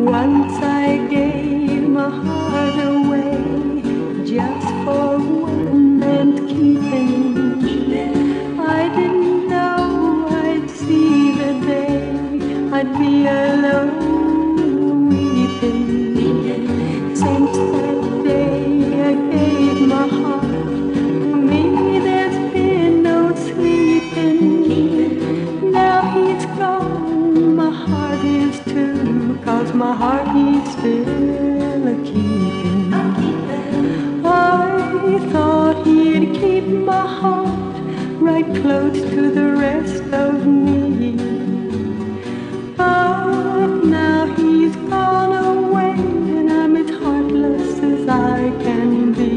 Once I gave my heart away just for one cause my heart needs still a keeping. I thought he'd keep my heart right close to the rest of me. But now he's gone away and I'm as heartless as I can be.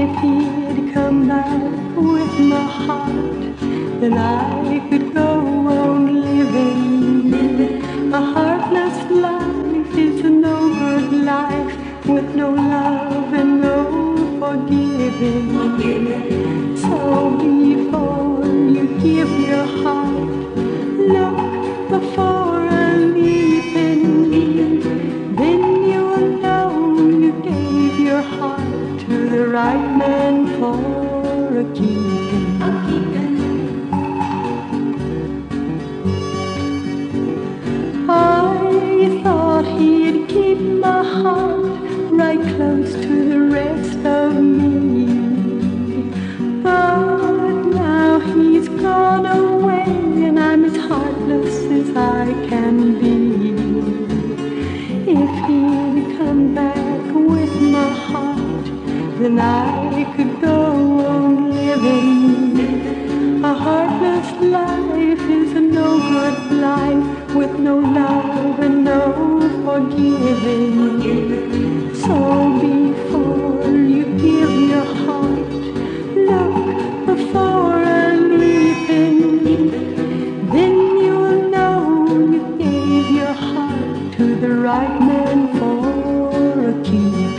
If he'd come back with my heart, then I could go forgiving. So before you give your heart, look before leaping. Then you'll know you gave your heart to the right man for a keeping. and I could go on living. A heartless life is a no good life with no love and no forgiving. So before you give your heart, look before and leaping. Then you'll know you gave your heart to the right man for a keeping.